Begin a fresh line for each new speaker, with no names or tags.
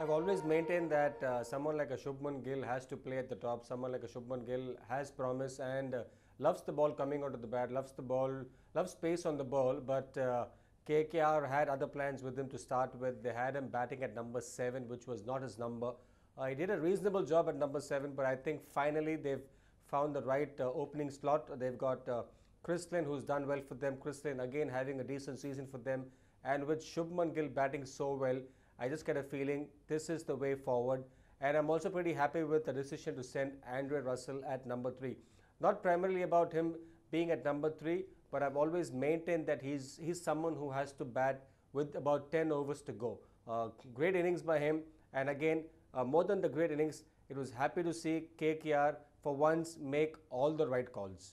I've always maintained that uh, someone like a Shubman Gill has to play at the top. Someone like a Shubman Gill has promise and uh, loves the ball coming onto the bat, loves the ball, loves space on the ball. But uh, KKR had other plans with him to start with. They had him batting at number seven, which was not his number. Uh, he did a reasonable job at number seven, but I think finally they've found the right uh, opening slot. They've got uh, Chris Lynn, who's done well for them. Chris Lynn again having a decent season for them, and with Shubman Gill batting so well. I just get a feeling this is the way forward. And I'm also pretty happy with the decision to send Andre Russell at number three. Not primarily about him being at number three, but I've always maintained that he's, he's someone who has to bat with about 10 overs to go. Uh, great innings by him. And again, uh, more than the great innings, it was happy to see KKR for once make all the right calls.